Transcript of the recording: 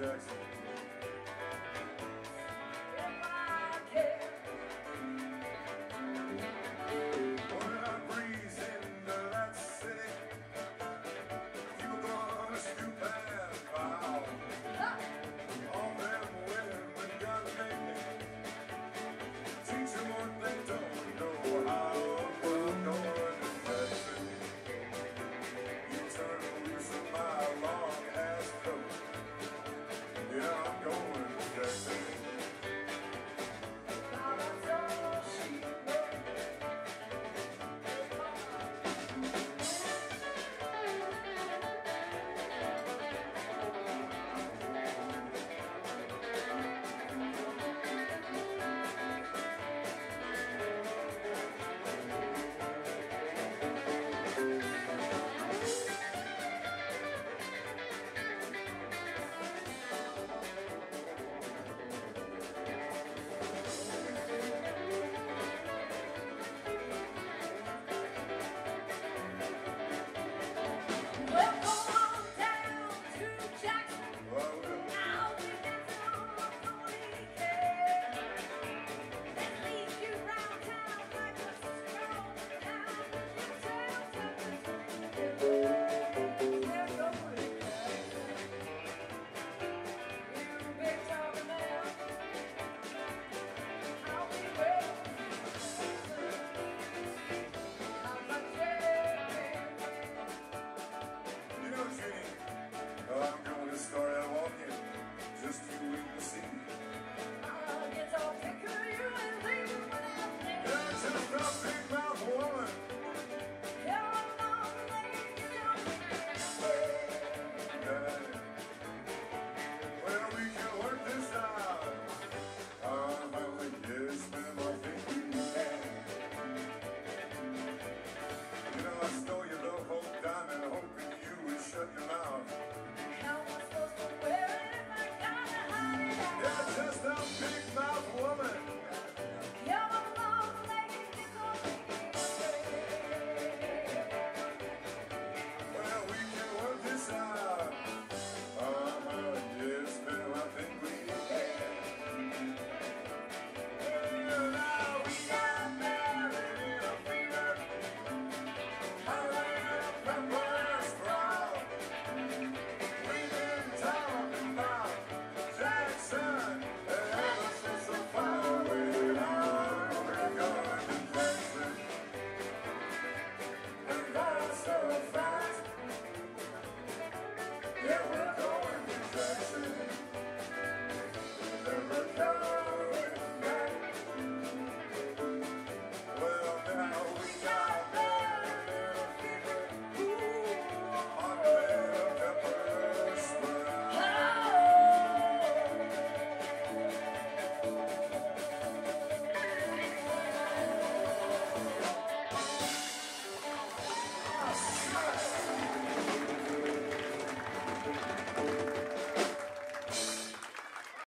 Jackson.